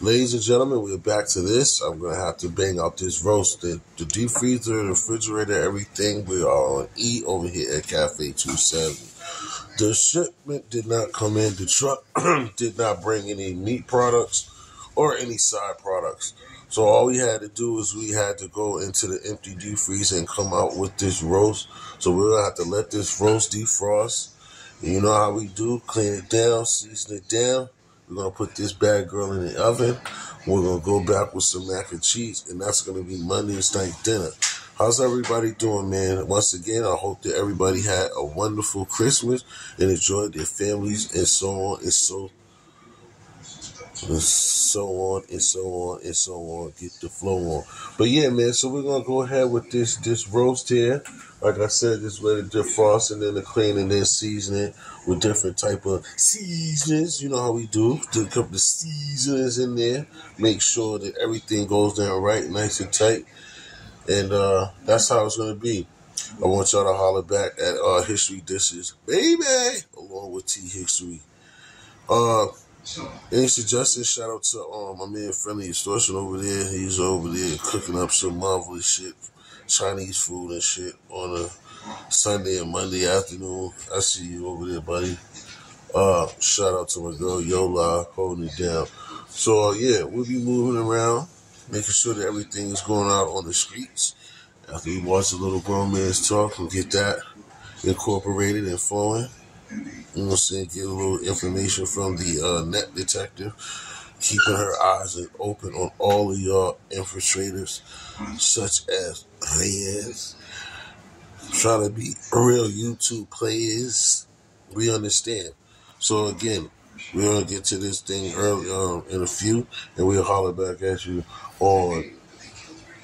Ladies and gentlemen, we're back to this. I'm gonna have to bang out this roast. The, the deep freezer, the refrigerator, everything. We are on E over here at Cafe 27. The shipment did not come in. The truck did not bring any meat products or any side products. So all we had to do is we had to go into the empty deep freezer and come out with this roast. So we're gonna have to let this roast defrost. And you know how we do: clean it down, season it down. We're gonna put this bad girl in the oven. We're gonna go back with some mac and cheese, and that's gonna be Monday's night dinner. How's everybody doing, man? Once again, I hope that everybody had a wonderful Christmas and enjoyed their families and so on and so and so on and so on and so on. Get the flow on. But yeah, man. So we're gonna go ahead with this this roast here. Like I said, just let it defrost and then the clean and then season it with different type of seasonings. You know how we do. To a couple of seasonings in there. Make sure that everything goes down right, nice and tight. And uh, that's how it's gonna be. I want y'all to holler back at uh, History Dishes, baby, along with T History. Uh, any suggestions? Shout out to um, my man Friendly Extortion over there. He's over there cooking up some marvelous shit, Chinese food and shit on a Sunday and Monday afternoon. I see you over there, buddy. Uh, shout out to my girl Yola holding it down. So uh, yeah, we'll be moving around, making sure that everything is going out on the streets. After we watch the little grown man's talk and get that incorporated and flowing. You know what I'm saying? Get a little information from the uh, net detective, keeping her eyes open on all of y'all infiltrators, such as Reyes, trying to be real YouTube players. We understand. So again, we're gonna get to this thing early um, in a few, and we'll holler back at you on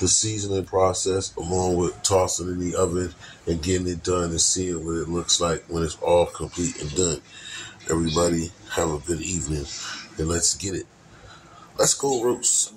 the seasoning process along with tossing in the oven and getting it done and seeing what it looks like when it's all complete and done. Everybody have a good evening and let's get it. Let's go roast.